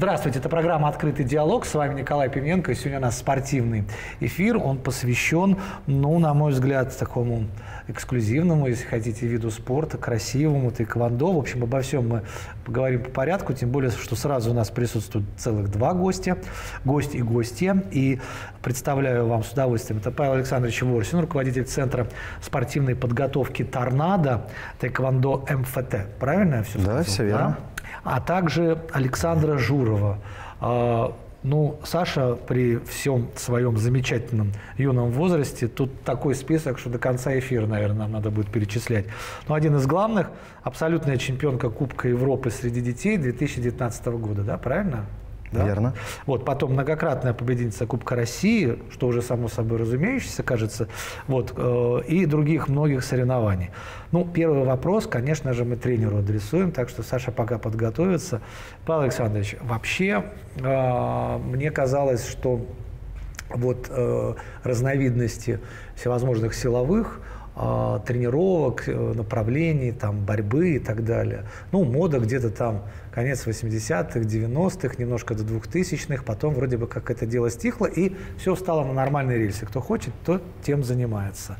Здравствуйте, это программа «Открытый диалог». С вами Николай Пименко. Сегодня у нас спортивный эфир. Он посвящен, ну, на мой взгляд, такому эксклюзивному, если хотите, виду спорта, красивому, тэквондо. В общем, обо всем мы поговорим по порядку, тем более, что сразу у нас присутствуют целых два гостя, гость и гостья. И представляю вам с удовольствием, это Павел Александрович Ворсин, руководитель Центра спортивной подготовки «Торнадо», тэквондо МФТ. Правильно я все сказал? Да, все верно. Да? А также Александра Журова. А, ну, Саша при всем своем замечательном юном возрасте, тут такой список, что до конца эфира, наверное, нам надо будет перечислять. Но один из главных – абсолютная чемпионка Кубка Европы среди детей 2019 года, да, правильно? Да? Верно. Вот, потом многократная победительница Кубка России, что уже само собой разумеющееся, кажется, вот, э, и других многих соревнований. Ну, первый вопрос, конечно же, мы тренеру адресуем, так что Саша пока подготовится. Павел Александрович, вообще э, мне казалось, что вот э, разновидности всевозможных силовых – тренировок, э, направлений, там, борьбы и так далее. Ну, мода где-то там конец 80-х, 90-х, немножко до 2000-х, потом вроде бы как это дело стихло, и все встало на нормальные рельсы. Кто хочет, тот тем занимается.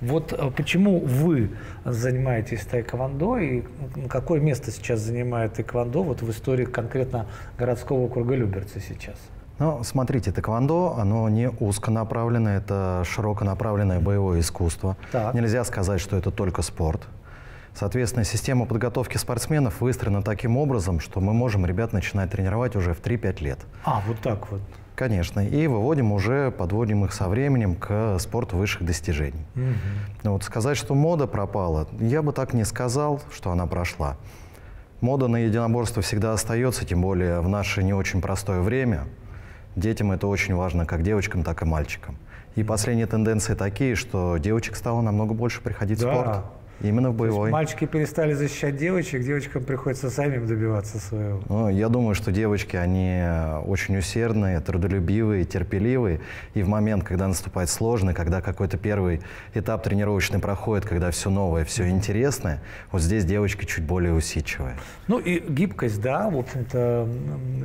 Вот э, почему вы занимаетесь тайквондо, и какое место сейчас занимает тайквондо вот в истории конкретно городского округа Люберцы сейчас? Ну, смотрите, тэквондо, оно не узконаправленное, это широконаправленное боевое искусство. Так. Нельзя сказать, что это только спорт. Соответственно, система подготовки спортсменов выстроена таким образом, что мы можем ребят начинать тренировать уже в 3-5 лет. А, вот так вот. Конечно. И выводим уже, подводим их со временем к спорту высших достижений. Угу. Вот сказать, что мода пропала, я бы так не сказал, что она прошла. Мода на единоборство всегда остается, тем более в наше не очень простое время – Детям это очень важно, как девочкам, так и мальчикам. И последние тенденции такие, что девочек стало намного больше приходить да. в спорт. Именно в боевой. мальчики перестали защищать девочек, девочкам приходится самим добиваться своего. Ну, я думаю, что девочки, они очень усердные, трудолюбивые, терпеливые. И в момент, когда наступает сложный, когда какой-то первый этап тренировочный проходит, когда все новое, все интересное, вот здесь девочки чуть более усидчивые. Ну и гибкость, да, в общем-то,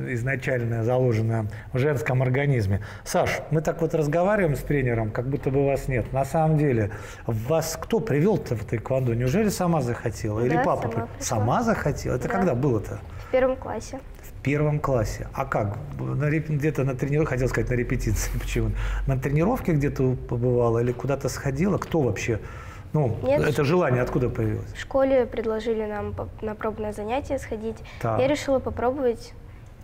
изначально заложенная в женском организме. Саш, мы так вот разговариваем с тренером, как будто бы вас нет. На самом деле, вас кто привел-то в тэквондо? Году. Неужели сама захотела? Или да, папа? Сама, сама захотела? Это да. когда было-то? В первом классе. В первом классе. А как? Где-то на тренировке, хотел сказать, на репетиции, почему? На тренировке где-то побывала или куда-то сходила? Кто вообще? Ну, Нет, это желание откуда появилось? В школе предложили нам на пробное занятие сходить. Так. Я решила попробовать,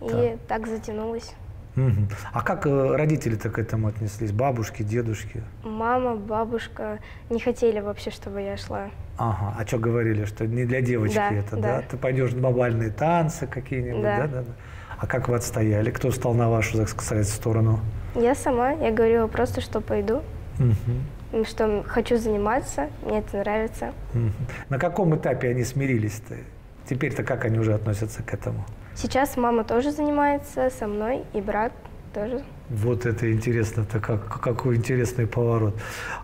и так, так затянулась. Угу. А как э, родители-то к этому отнеслись? Бабушки, дедушки? Мама, бабушка не хотели вообще, чтобы я шла. Ага. А что говорили, что не для девочки да, это, да? да? Ты пойдешь на бабальные танцы какие-нибудь, да. да, да, да? А как вы отстояли? Кто встал на вашу, так сказать, сторону? Я сама. Я говорила просто, что пойду. Угу. Что хочу заниматься, мне это нравится. Угу. На каком этапе они смирились-то? Теперь-то как они уже относятся к этому? Сейчас мама тоже занимается со мной, и брат тоже. Вот это интересно, это как, какой интересный поворот.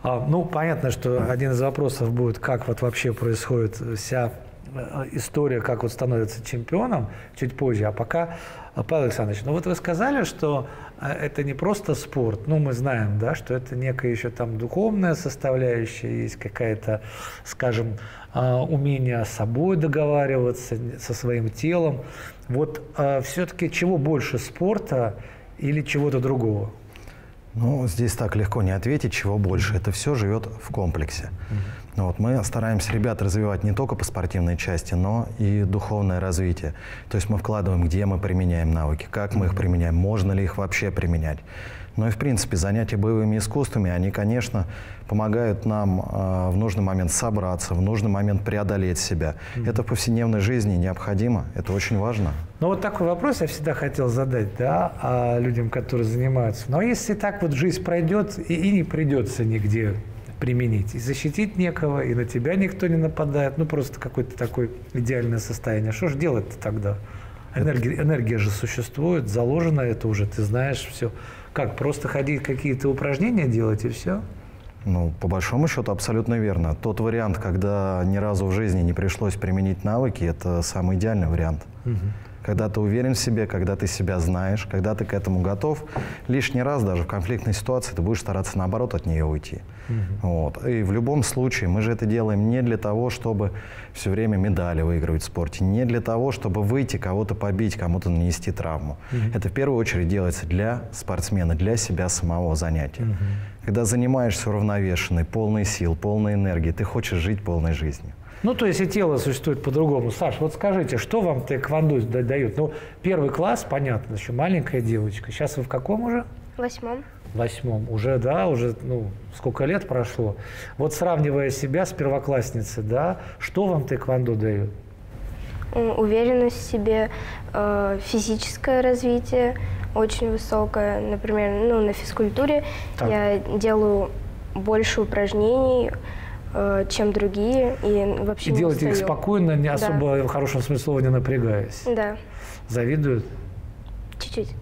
А, ну, понятно, что один из вопросов будет, как вот вообще происходит вся э, история, как вот становится чемпионом чуть позже. А пока, Павел Александрович, ну вот вы сказали, что это не просто спорт. Ну, мы знаем, да, что это некая еще там духовная составляющая, есть какая-то, скажем, э, умение с собой договариваться, со своим телом. Вот э, все-таки чего больше спорта или чего-то другого? Ну, здесь так легко не ответить, чего больше. Это все живет в комплексе. Mm-hmm. Ну, вот мы стараемся ребят развивать не только по спортивной части, но и духовное развитие. То есть мы вкладываем, где мы применяем навыки, как мы их применяем, можно ли их вообще применять. Ну и, в принципе, занятия боевыми искусствами, они, конечно, помогают нам э, в нужный момент собраться, в нужный момент преодолеть себя. Mm-hmm. Это в повседневной жизни необходимо, это очень важно. Ну вот такой вопрос я всегда хотел задать, да, а людям, которые занимаются. Но если так вот жизнь пройдет и, и не придется нигде применить. И защитить некого, и на тебя никто не нападает. Ну, просто какое-то такое идеальное состояние. Что же делать-то тогда? Энергия, энергия же существует, заложена это уже, ты знаешь все. Как, просто ходить какие-то упражнения делать и все? Ну, по большому счету, абсолютно верно. Тот вариант, когда ни разу в жизни не пришлось применить навыки, это самый идеальный вариант. Угу. Когда ты уверен в себе, когда ты себя знаешь, когда ты к этому готов, лишний раз даже в конфликтной ситуации ты будешь стараться наоборот от нее уйти. Угу. Вот. И в любом случае мы же это делаем не для того, чтобы все время медали выигрывать в спорте, не для того, чтобы выйти, кого-то побить, кому-то нанести травму. Угу. Это в первую очередь делается для спортсмена, для себя самого занятия. Угу. Когда занимаешься уравновешенной, полной сил, полной энергии, ты хочешь жить полной жизнью. Ну, то есть и тело существует по-другому. Саш, вот скажите, что вам тэквондо дает? Ну, первый класс, понятно, еще маленькая девочка. Сейчас вы в каком уже? Восьмом. Восьмом. Уже, да, уже, ну, сколько лет прошло. Вот сравнивая себя с первоклассницей, да, что вам тэквондо дает? Уверенность в себе, э, физическое развитие очень высокое. Например, ну, на физкультуре так. я делаю больше упражнений, чем другие, и вообще И делать их спокойно, не особо да. в хорошем смысле слова не напрягаясь. Да. Завидуют? Чуть-чуть.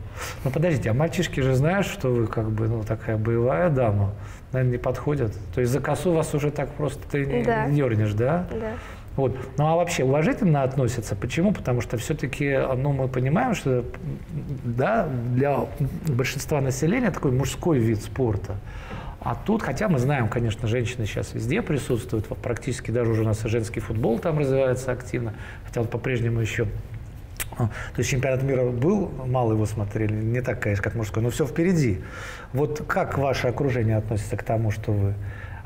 Ну подождите, а мальчишки же знают, что вы как бы ну такая боевая дама, наверное, не подходят. То есть за косу вас уже так просто ты не, да. не дернешь, да? Да. Вот. Ну а вообще уважительно относятся. Почему? Потому что все-таки ну, мы понимаем, что да, для большинства населения такой мужской вид спорта. А тут, хотя мы знаем, конечно, женщины сейчас везде присутствуют, практически даже уже у нас и женский футбол там развивается активно, хотя вот по-прежнему еще а, то есть чемпионат мира был, мало его смотрели, не так, конечно, как мужской, но все впереди. Вот как ваше окружение относится к тому, что вы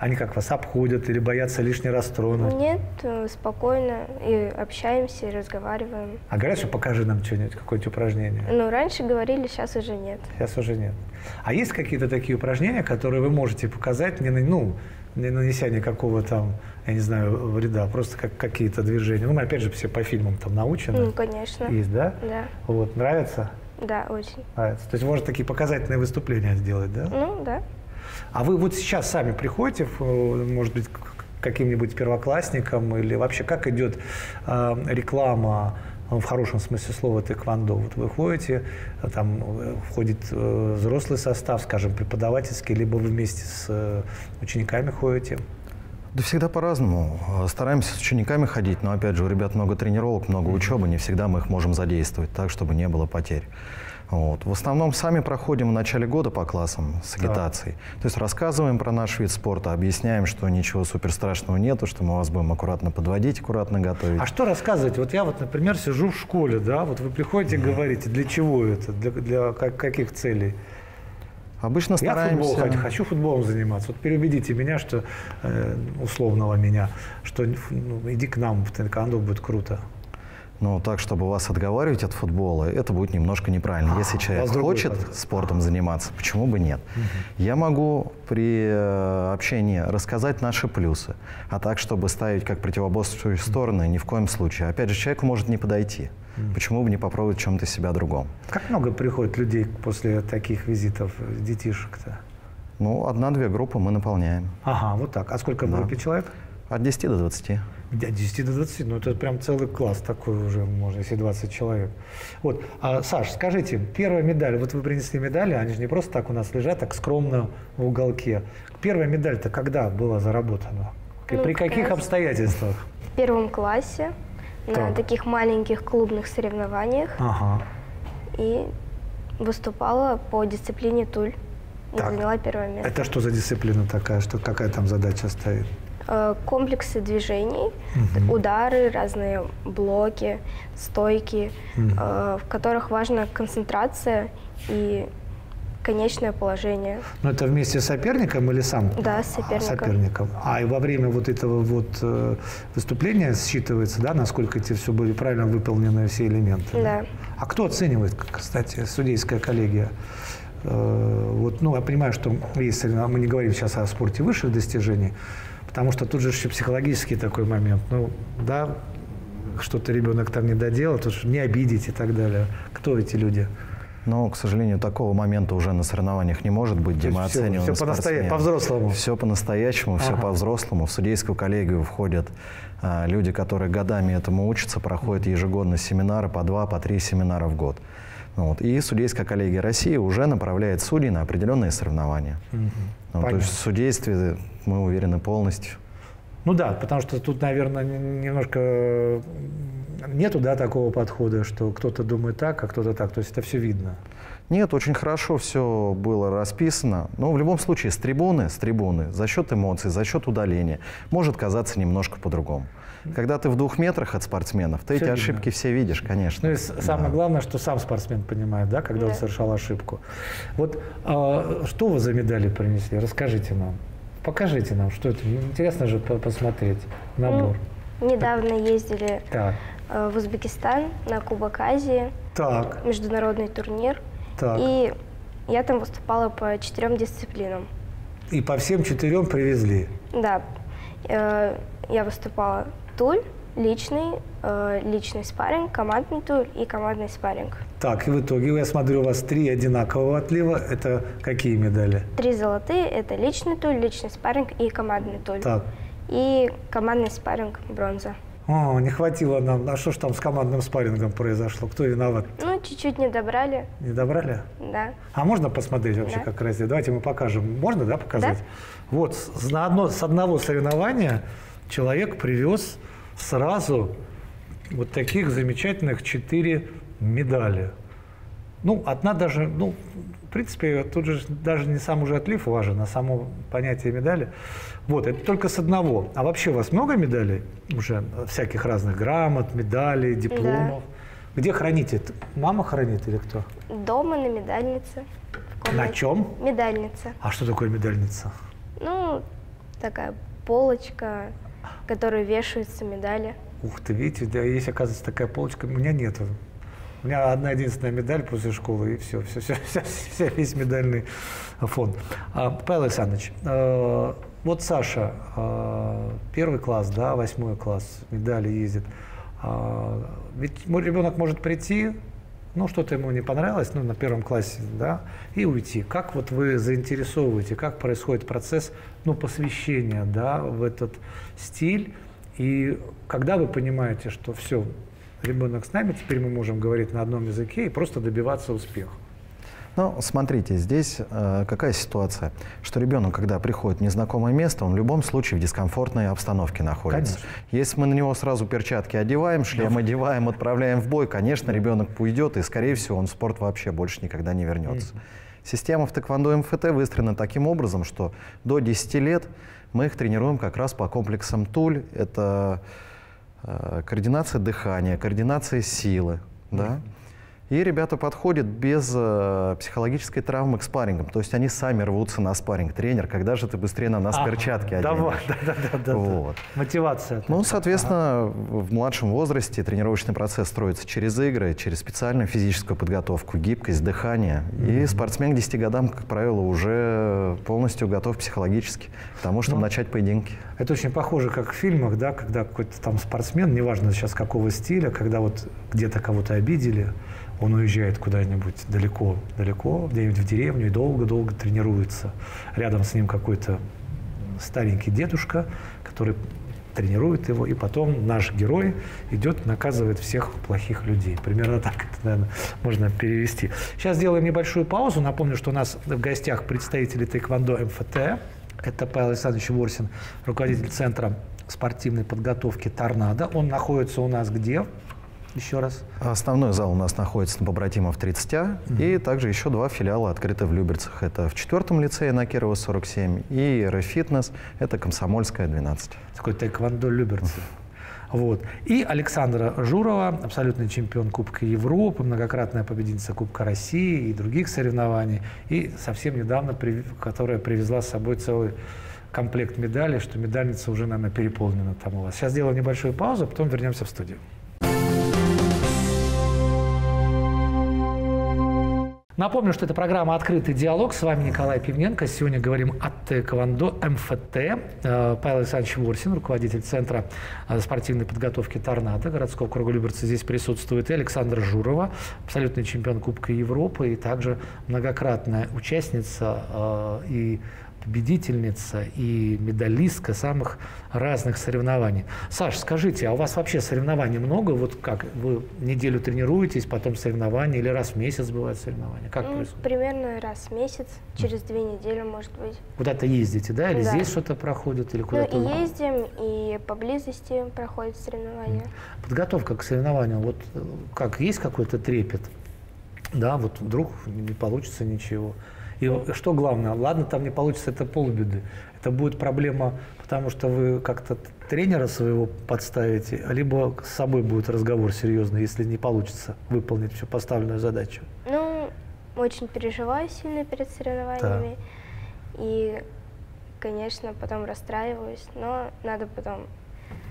они как вас обходят или боятся лишний раз тронуть? Нет, э, спокойно и общаемся, и разговариваем. А говорят, что покажи нам что-нибудь, какое-нибудь упражнение? Ну, раньше говорили, сейчас уже нет. Сейчас уже нет. А есть какие-то такие упражнения, которые вы можете показать, не, ну, не нанеся никакого там, я не знаю, вреда, просто как какие-то движения? Ну, мы опять же все по фильмам там научены. Ну, конечно. Есть, да? Да. Вот, нравится? Да, очень. Нравится. То есть можно такие показательные выступления сделать, да? Ну, да. А вы вот сейчас сами приходите, может быть, к каким-нибудь первоклассникам или вообще как идет э, реклама в хорошем смысле слова тэквондо. Вот вы ходите, там входит э, взрослый состав, скажем, преподавательский, либо вы вместе с э, учениками ходите? Да всегда по-разному. Стараемся с учениками ходить, но опять же у ребят много тренировок, много учебы, не всегда мы их можем задействовать так, чтобы не было потерь. Вот. В основном сами проходим в начале года по классам с агитацией. Да. То есть рассказываем про наш вид спорта, объясняем, что ничего супер страшного нету, что мы вас будем аккуратно подводить, аккуратно готовить. А что рассказывать? Вот я вот, например, сижу в школе, да, вот вы приходите и mm. говорите, для чего это, для, для как, каких целей? Обычно стараемся... Я футбол хочу, хочу футболом заниматься. Вот переубедите меня, что э, условного меня, что ну, иди к нам в Тенкандо, будет круто. Но так, чтобы вас отговаривать от футбола, это будет немножко неправильно. Если человек хочет подход. спортом заниматься, почему бы нет? Угу. Я могу при э, общении рассказать наши плюсы, а так, чтобы ставить как противоборствующие стороны, ни в коем случае. Опять же, человек может не подойти. Почему бы не попробовать в чем-то себя другом? Как много приходит людей после таких визитов, детишек-то? Ну, одна-две группы мы наполняем. Ага, вот так. А сколько в да. группе человек? От 10 до 20. От 10 до 20, ну это прям целый класс такой уже, можно, если 20 человек. Вот, а, Саш, скажите, первая медаль, вот вы принесли медали, они же не просто так у нас лежат, так скромно в уголке. Первая медаль-то когда была заработана? Ну, При каких обстоятельствах? В первом классе, так. на таких маленьких клубных соревнованиях. Ага. И выступала по дисциплине туль. И так. заняла первое место. Это что за дисциплина такая? Что, какая там задача стоит? Э, комплексы движений, угу. удары, разные блоки, стойки, угу. в которых важна концентрация и конечное положение. Но это вместе с соперником или сам? Да, с соперником. соперником. А и во время вот этого вот э, выступления считывается, да, насколько эти все были правильно выполнены все элементы? Да. А кто оценивает, кстати, судейская коллегия? Вот, ну, я понимаю, что если мы не говорим сейчас о спорте высших достижений, Потому что тут же еще психологический такой момент. Ну, да, что-то ребенок там не доделал, тут не обидеть и так далее. Кто эти люди? Но, к сожалению, такого момента уже на соревнованиях не может быть, где мы все, оцениваем все по-настоящему, по-взрослому. Все по-настоящему, ага. все по-взрослому. В судейскую коллегию входят а, люди, которые годами этому учатся, проходят ежегодно семинары, по два, по три семинара в год. Вот. И судейская коллегия России уже направляет судей на определенные соревнования. Угу. Ну, то есть в судействе мы уверены полностью. Ну да, потому что тут, наверное, немножко нету да, такого подхода, что кто-то думает так, а кто-то так. То есть это все видно. Нет, очень хорошо все было расписано. Но в любом случае с трибуны, с трибуны, за счет эмоций, за счет удаления, может казаться немножко по-другому. Когда ты в двух метрах от спортсменов, ты все эти видно. ошибки все видишь, конечно. Ну и да. самое главное, что сам спортсмен понимает, да, когда да. он совершал ошибку. Вот а, что вы за медали принесли? Расскажите нам. Покажите нам, что это. Интересно же посмотреть набор. Ну, недавно ездили так. Э, в Узбекистан на Кубок Азии. Так. Международный турнир. Так. И я там выступала по четырем дисциплинам. И по всем четырем привезли? Да. Э, я выступала туль, личный, э, личный спарринг, командный туль и командный спарринг. Так, и в итоге, я смотрю, у вас три одинакового отлива. Это какие медали? Три золотые. Это личный туль, личный спарринг и командный туль. Так. И командный спарринг бронза. О, не хватило нам. А что ж там с командным спаррингом произошло? Кто виноват? Ну, чуть-чуть не добрали. Не добрали? Да. А можно посмотреть вообще, да. как раз? Давайте мы покажем. Можно, да, показать? Да. Вот, с, на одно, с одного соревнования человек привез сразу вот таких замечательных четыре медали. Ну, одна даже, ну, в принципе, тут же даже не сам уже отлив важен, а само понятие медали. Вот, это только с одного. А вообще у вас много медалей уже? Всяких разных грамот, медалей, дипломов? Да. Где храните? Мама хранит или кто? Дома на медальнице. На чем? Медальница. А что такое медальница? Ну, такая полочка, которой вешаются медали. Ух ты, видите, да, есть, оказывается, такая полочка. У меня нету. У меня одна единственная медаль после школы, и все, все, все, все, все весь медальный фонд. А, Павел Александрович, э, вот Саша, э, первый класс, да, восьмой класс, медали ездит. Э, ведь мой ребенок может прийти, ну, что-то ему не понравилось, ну, на первом классе, да, и уйти. Как вот вы заинтересовываете, как происходит процесс, ну, посвящения, да, в этот стиль, и когда вы понимаете, что все, ребенок с нами, теперь мы можем говорить на одном языке и просто добиваться успеха. Ну, смотрите, здесь э, какая ситуация, что ребенок, когда приходит в незнакомое место, он в любом случае в дискомфортной обстановке находится. Конечно. Если мы на него сразу перчатки одеваем, шлем одеваем, отправляем в бой, конечно, ребенок уйдет, и, скорее всего, он в спорт вообще больше никогда не вернется. Система в тэквондо МФТ выстроена таким образом, что до 10 лет мы их тренируем как раз по комплексам ТУЛЬ. Это Э, координация дыхания, координация силы. Да? И ребята подходят без э, психологической травмы к спаррингам. То есть они сами рвутся на спарринг. Тренер, когда же ты быстрее на нас ага, перчатки оденешь? Давай, да, да, да, да, вот. Мотивация. Ну, соответственно, ага. в младшем возрасте тренировочный процесс строится через игры, через специальную физическую подготовку, гибкость, дыхание. Mm-hmm. И спортсмен к 10 годам, как правило, уже полностью готов психологически к тому, чтобы ну, начать поединки. Это очень похоже, как в фильмах, да, когда какой-то там спортсмен, неважно сейчас какого стиля, когда вот где-то кого-то обидели, он уезжает куда-нибудь далеко, далеко, где-нибудь в деревню и долго-долго тренируется. Рядом с ним какой-то старенький дедушка, который тренирует его, и потом наш герой идет, наказывает всех плохих людей. Примерно так это, наверное, можно перевести. Сейчас сделаем небольшую паузу. Напомню, что у нас в гостях представители Тэквондо МФТ. Это Павел Александрович Ворсин, руководитель Центра спортивной подготовки «Торнадо». Он находится у нас где? Еще раз? Основной зал у нас находится на Побратимов 30 mm-hmm. и также еще два филиала открыты в Люберцах. Это в четвертом лицее на Кирова 47 и Рефитнес, это Комсомольская 12. Такой тэквондо Люберцы. Вот. И Александра Журова, абсолютный чемпион Кубка Европы, многократная победительница Кубка России и других соревнований. И совсем недавно, которая привезла с собой целый комплект медалей, что медальница уже, наверное, переполнена там у вас. Сейчас сделаем небольшую паузу, а потом вернемся в студию. Напомню, что это программа «Открытый диалог». С вами Николай Пивненко. Сегодня говорим о тэквондо МФТ. Э, Павел Александрович Ворсин, руководитель Центра э, спортивной подготовки «Торнадо» городского круга Люберцы здесь присутствует. И Александр Журова, абсолютный чемпион Кубка Европы и также многократная участница э, и победительница и медалистка самых разных соревнований. Саш, скажите, а у вас вообще соревнований много? Вот как, вы неделю тренируетесь, потом соревнования, или раз в месяц бывают соревнования? Как ну, происходит? Примерно раз в месяц, через две недели, может быть. Куда-то ездите, да? Или Да. здесь что-то проходит, или Ну куда-то? и ездим, и поблизости проходят соревнования. Подготовка к соревнованию, вот э, как, есть какой-то трепет? Да, вот вдруг не получится ничего. И что главное, ладно, там не получится, это полбеды. Это будет проблема, потому что вы как-то тренера своего подставите, либо с собой будет разговор серьезный, если не получится выполнить всю поставленную задачу. Ну, очень переживаю сильно перед соревнованиями. И, конечно, потом расстраиваюсь, но надо потом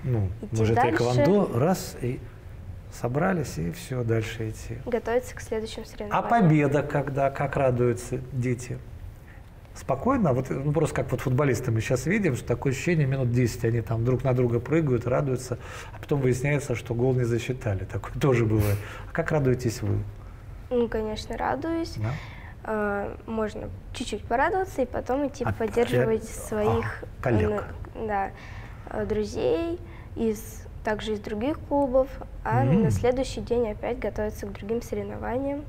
Ну, Идти мы же дальше. тэквондо, раз, и собрались, и все, дальше идти. готовиться к следующим А соревнованиям. победа когда? Как радуются дети? Спокойно? Вот, ну, просто как вот футболисты мы сейчас видим, что такое ощущение, минут 10 они там друг на друга прыгают, радуются, а потом выясняется, что гол не засчитали. Такое тоже бывает. А как радуетесь вы? Ну, конечно, радуюсь. Да? А, можно чуть-чуть порадоваться и потом идти А, поддерживать э, своих а, коллег. да, э, друзей, из, также из других клубов, а М. на следующий день опять готовиться к другим соревнованиям.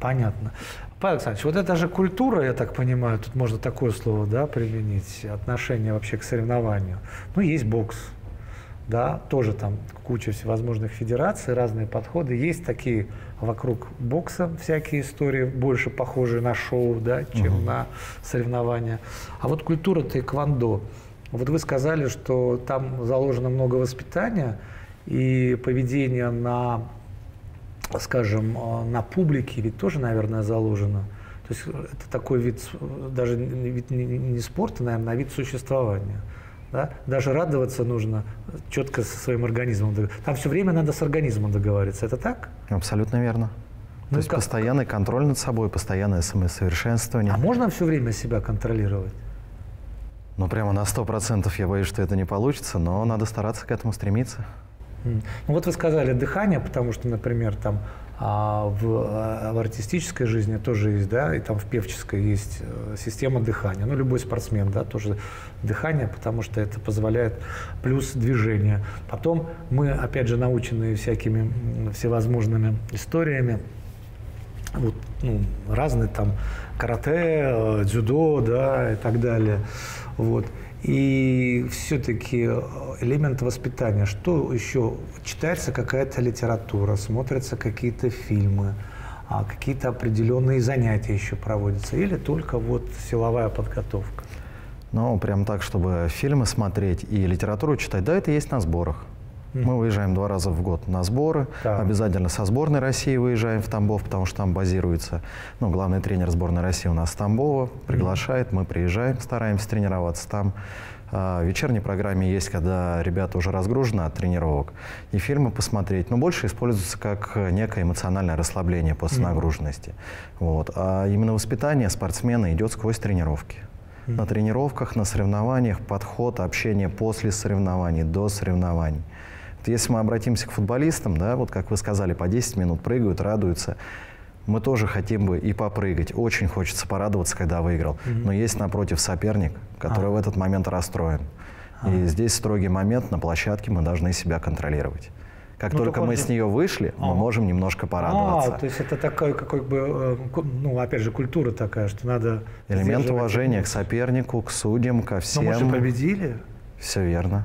Понятно. Павел Александрович, вот это же культура, я так понимаю, тут можно такое слово да, применить, отношение вообще к соревнованию. Ну, есть бокс, да, тоже там куча всевозможных федераций, разные подходы. Есть такие вокруг бокса всякие истории, больше похожие на шоу, да, чем на соревнования. А вот культура тэквондо, вот вы сказали, что там заложено много воспитания и поведение на скажем, э, на публике ведь тоже, наверное, заложено. То есть это такой вид, даже вид не, спорта, наверное, а вид существования. Да? Даже радоваться нужно четко со своим организмом. Там все время надо с организмом договариваться. Это так? Абсолютно верно. Ну, То есть как- постоянный контроль над собой, постоянное самосовершенствование. А можно все время себя контролировать? Ну, прямо на 100% я боюсь, что это не получится, но надо стараться к этому стремиться. Ну вот вы сказали дыхание, потому что, например, там а, в, а, в артистической жизни тоже есть, да, и там в певческой есть э, система дыхания. Ну, любой спортсмен, да, тоже дыхание, потому что это позволяет плюс движение. Потом мы, опять же, наученные всякими всевозможными историями, вот, ну, разные там карате, э, дзюдо, да, и так далее. Вот. И все-таки элемент воспитания. Что еще? Читается какая-то литература, смотрятся какие-то фильмы, а какие-то определенные занятия еще проводятся, или только вот силовая подготовка? Но прям так, чтобы фильмы смотреть и литературу читать, да, это есть на сборах. Мы выезжаем два раза в год на сборы. Так. Обязательно со сборной России выезжаем в Тамбов, потому что там базируется. Ну, главный тренер сборной России у нас Тамбова. Приглашает, мы приезжаем, стараемся тренироваться там. А, в вечерней программе есть, когда ребята уже разгружены от тренировок, и фильмы посмотреть. Но больше используется как некое эмоциональное расслабление после нагруженности. Вот. А именно воспитание спортсмена идет сквозь тренировки. На тренировках, на соревнованиях, подход, общение после соревнований, до соревнований. Если мы обратимся к футболистам, да, вот как вы сказали, по 10 минут прыгают, радуются, мы тоже хотим бы и попрыгать. Очень хочется порадоваться, когда выиграл. Но есть напротив соперник, который в этот момент расстроен. И здесь строгий момент на площадке мы должны себя контролировать. Как Ну, только мы же- с нее вышли, мы А. можем немножко порадоваться. А, то есть это такая, какой бы, э, ну, опять же, культура такая, что надо... Элемент уважения к сопернику, к судьям, ко Но мы же всем. победили. Все верно.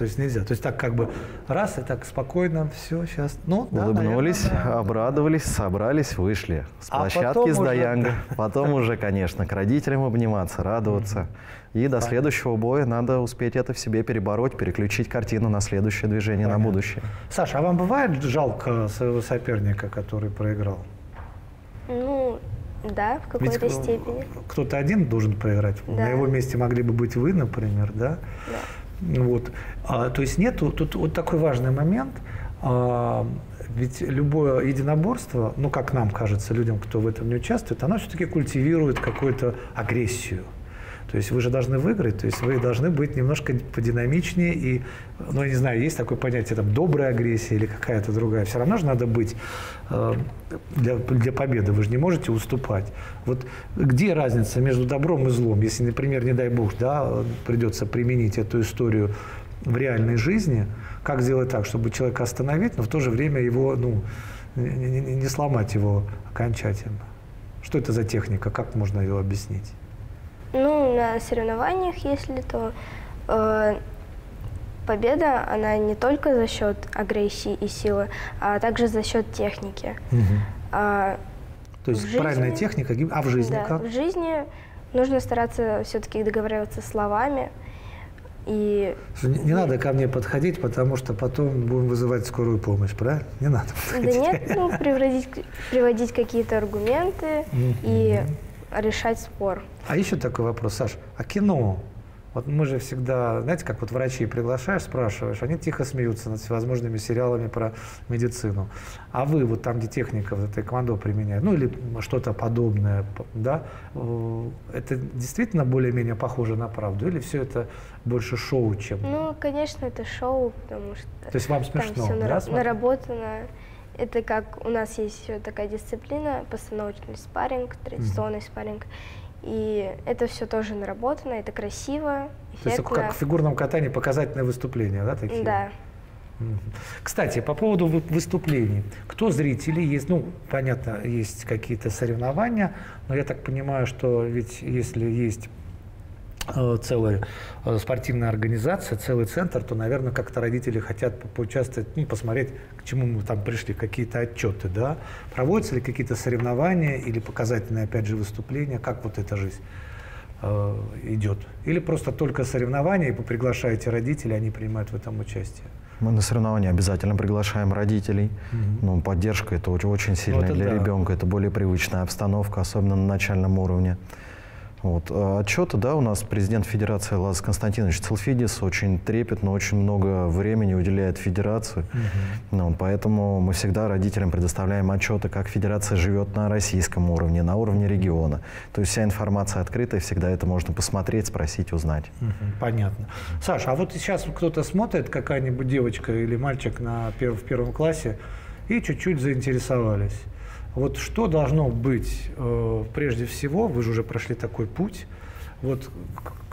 То есть нельзя. То есть так как бы раз и так спокойно, все, сейчас. Ну, да, Улыбнулись, наверное, да. обрадовались, собрались, вышли с А площадки с уже, Даянга. Потом уже, конечно, к родителям обниматься, радоваться. И до следующего боя надо успеть это в себе перебороть, переключить картину на следующее движение, на будущее. Саша, а вам бывает жалко своего соперника, который проиграл? Ну, да, в какой-то степени. кто-то один должен проиграть. На его месте могли бы быть вы, например, да? Да. Вот. А, то есть нету, тут вот такой важный момент. А, ведь любое единоборство, ну, как нам кажется, людям, кто в этом не участвует, оно все-таки культивирует какую-то агрессию. То есть вы же должны выиграть, то есть вы должны быть немножко подинамичнее и, ну, я не знаю, есть такое понятие, там, добрая агрессия или какая-то другая. Все равно же надо быть э, для, для победы, вы же не можете уступать. Вот где разница между добром и злом? Если, например, не дай бог, да, придется применить эту историю в реальной жизни, как сделать так, чтобы человека остановить, но в то же время его, ну, не, не, не сломать его окончательно? Что это за техника, как можно ее объяснить? Ну, на соревнованиях, если то э, победа, она не только за счет агрессии и силы, а также за счет техники. Угу. А, То есть правильная техника, а в жизни да, как? В жизни нужно стараться все-таки договариваться словами. И... Не, не надо ко мне подходить, потому что потом будем вызывать скорую помощь, правильно? Не надо подходить. Да нет, ну, приводить, приводить какие-то аргументы и решать спор. А еще такой вопрос, Саш, а кино? Вот мы же всегда, знаете, как вот врачей приглашаешь, спрашиваешь, они тихо смеются над всевозможными сериалами про медицину. А вы вот там, где техника, вот это командо применяет, ну или что-то подобное, да, э, это действительно более-менее похоже на правду? Или все это больше шоу, чем... Ну, конечно, это шоу, потому что... То есть вам смешно, там все да? наработано. Это как у нас есть такая дисциплина, постановочный спарринг, традиционный mm-hmm. спарринг. И это все тоже наработано, это красиво, эффектно. То есть как в фигурном катании показательное выступление, да, такие? Да. Кстати, по поводу выступлений. Кто зрители? Есть, ну, понятно, есть какие-то соревнования, но я так понимаю, что ведь если есть целая э, спортивная организация, целый центр, то, наверное, как-то родители хотят поучаствовать, ну, посмотреть, к чему мы там пришли, какие-то отчеты, да? Проводятся ли какие-то соревнования или показательные, опять же, выступления? Как вот эта жизнь э, идет? Или просто только соревнования, и вы приглашаете родителей, они принимают в этом участие? Мы на соревнования обязательно приглашаем родителей. Угу. Ну, поддержка это очень, очень сильная вот для да. ребенка. Это более привычная обстановка, особенно на начальном уровне. Вот. А отчеты, да, у нас президент Федерации Лаз Константинович Целфидис очень трепетно, очень много времени уделяет Федерации. Угу. Ну, поэтому мы всегда родителям предоставляем отчеты, как Федерация живет на российском уровне, на уровне региона. То есть вся информация открыта, и всегда это можно посмотреть, спросить, узнать. Угу, понятно. Саша, а вот сейчас кто-то смотрит, какая-нибудь девочка или мальчик на перв, в первом классе, и чуть-чуть заинтересовались. Вот что должно быть э, прежде всего, вы же уже прошли такой путь, вот,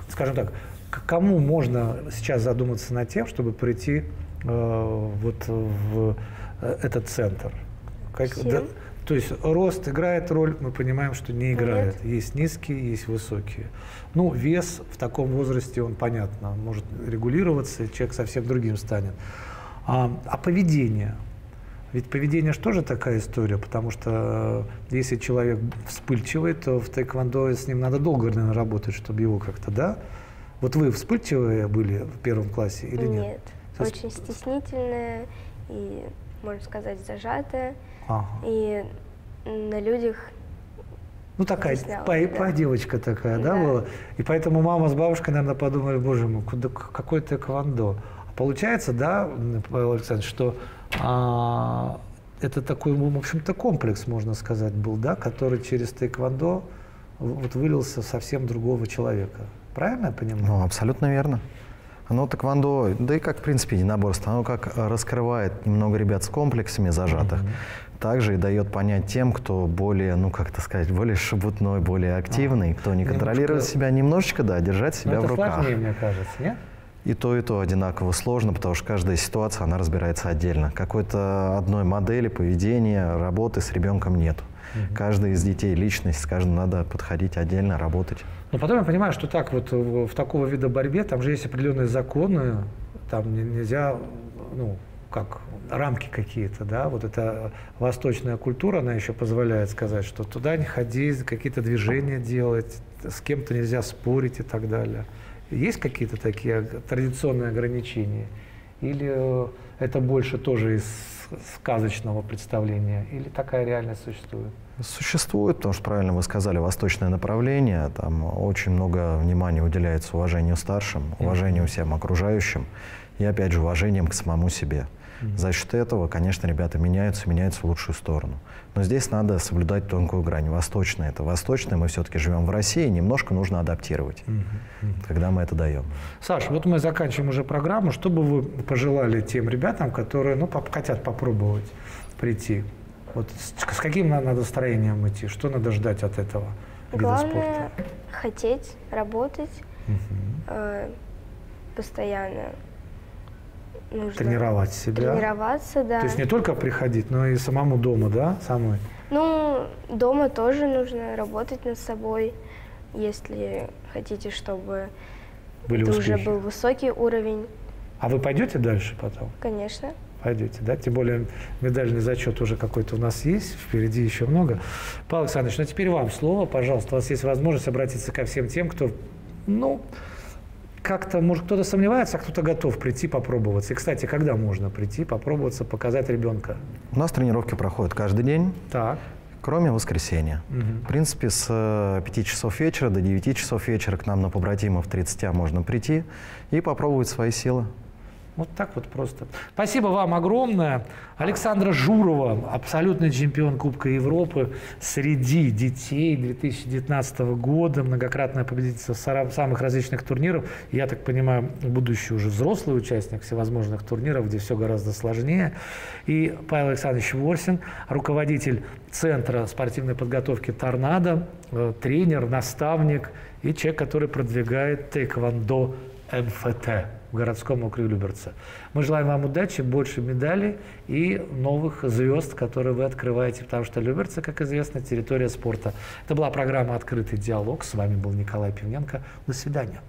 скажем так, к кому можно сейчас задуматься над тем, чтобы прийти э, вот в э, этот центр? Как, да, то есть рост играет роль, мы понимаем, что не играет. Нет. Есть низкие, есть высокие. Ну, вес в таком возрасте, он, понятно, может регулироваться, человек совсем другим станет. А, а поведение – ведь поведение же тоже такая история, потому что э, если человек вспыльчивый, то в тэквондо с ним надо долго, наверное, работать, чтобы его как-то, да? Вот вы вспыльчивые были в первом классе или нет? Нет, есть... очень стеснительная и, можно сказать, зажатая. Ага. И на людях ну, такая, по, да. по девочка такая, да. да, была? И поэтому мама с бабушкой, наверное, подумали, боже мой, куда, какой тэквондо. Получается, да, Павел Александрович, что а, это такой, в общем-то, комплекс, можно сказать, был, да, который через тэквондо вот вылился совсем другого человека. Правильно я понимаю? Ну, абсолютно верно. Оно тэквондо, да и как, в принципе, единоборство, оно как раскрывает немного ребят с комплексами зажатых, mm-hmm. также и дает понять тем, кто более, ну, как то сказать, более шебутной, более активный, а, кто не контролирует немножко... себя немножечко, да, держать себя Но в это руках. сложнее, мне кажется, нет? И то, и то одинаково сложно, потому что каждая ситуация, она разбирается отдельно. Какой-то одной модели поведения, работы с ребенком нет. Угу. Каждый из детей личность, с каждым надо подходить отдельно, работать. Но потом я понимаю, что так вот в такого вида борьбе, там же есть определенные законы, там нельзя, ну, как рамки какие-то, да, вот эта восточная культура, она еще позволяет сказать, что туда не ходи, какие-то движения делать, с кем-то нельзя спорить и так далее. Есть какие-то такие традиционные ограничения? Или э, это больше тоже из сказочного представления? Или такая реальность существует? Существует, потому что, правильно вы сказали, восточное направление. Там очень много внимания уделяется уважению старшим, уважению всем окружающим и, опять же, уважением к самому себе. Mm-hmm. За счет этого, конечно, ребята меняются, меняются в лучшую сторону. Но здесь надо соблюдать тонкую грань. Восточное это восточное, мы все-таки живем в России, немножко нужно адаптировать, mm-hmm. когда мы это даем. Саш, вот мы заканчиваем уже программу. Что бы вы пожелали тем ребятам, которые ну, хотят попробовать прийти? Вот с, с каким надо настроением идти? Что надо ждать от этого Главное вида спорта? хотеть, работать угу. э, постоянно. Нужно тренировать себя. Тренироваться, да. То есть не только приходить, но и самому дома, да, самой? Ну, дома тоже нужно работать над собой, если хотите, чтобы Были это успехи. уже был высокий уровень. А вы пойдете дальше потом? Конечно пойдете, да? Тем более медальный зачет уже какой-то у нас есть, впереди еще много. Павел Александрович, ну теперь вам слово, пожалуйста. У вас есть возможность обратиться ко всем тем, кто, ну, как-то, может, кто-то сомневается, а кто-то готов прийти попробоваться. И, кстати, когда можно прийти, попробоваться, показать ребенка? У нас тренировки проходят каждый день. Так. Кроме воскресенья. Угу. В принципе, с 5 часов вечера до 9 часов вечера к нам на побратимов 30 можно прийти и попробовать свои силы. Вот так вот просто. Спасибо вам огромное. Александра Журова, абсолютный чемпион Кубка Европы среди детей 2019 года, многократная победительница самых различных турниров. Я так понимаю, будущий уже взрослый участник всевозможных турниров, где все гораздо сложнее. И Павел Александрович Ворсин, руководитель Центра спортивной подготовки «Торнадо», э, тренер, наставник и человек, который продвигает тэквондо МФТ в городском округе Люберца. Мы желаем вам удачи, больше медалей и новых звезд, которые вы открываете, потому что Люберцы, как известно, территория спорта. Это была программа «Открытый диалог». С вами был Николай Пивненко. До свидания.